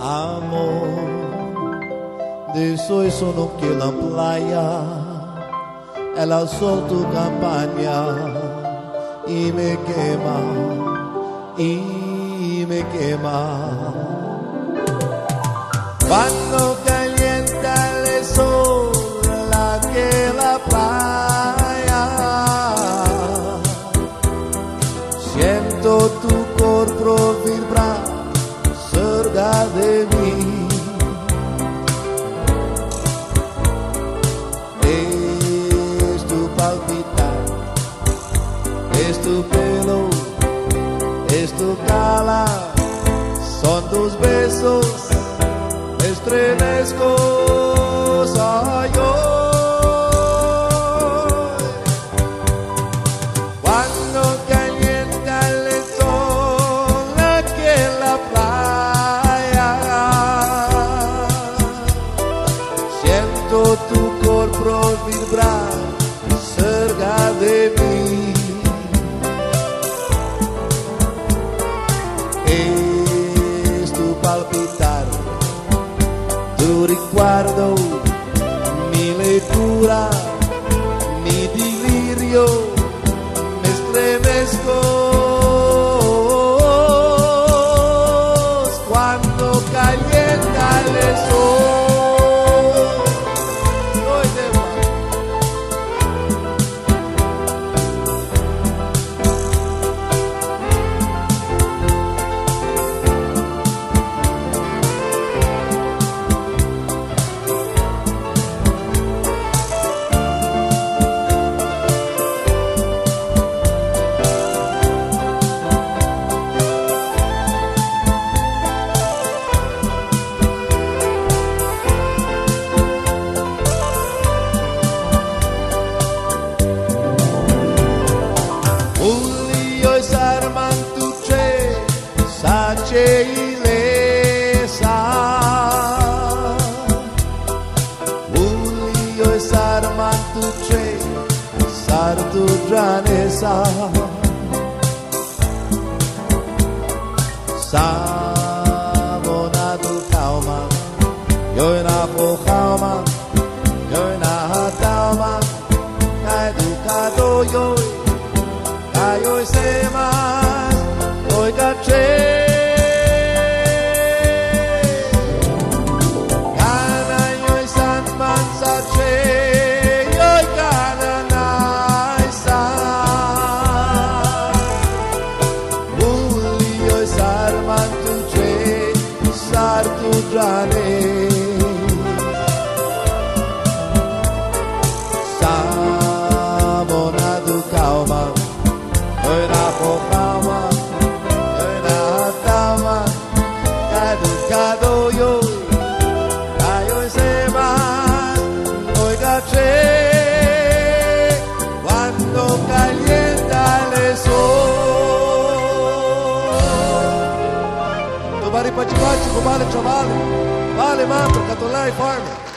Amor, de soy solo que la playa, el sol tu campaña. Y me quema, y me quema. Cuando calienta el sol, la que la playa, tu cala, son tus besos, estremezco, soy yo. Cuando calienta el sol aquí en la playa, siento tu cuerpo vibrar tu recuerdo, mi lectura, mi delirio permantuce saceilesa Ulio e sarmantuce sartu dranesa Savonatu calma, eu na por calma, eu na calma, educado eu, caiu e noche cuando calienta el sol. Tomare paci paci, comare ciavale, vale mamma, catolai farmer.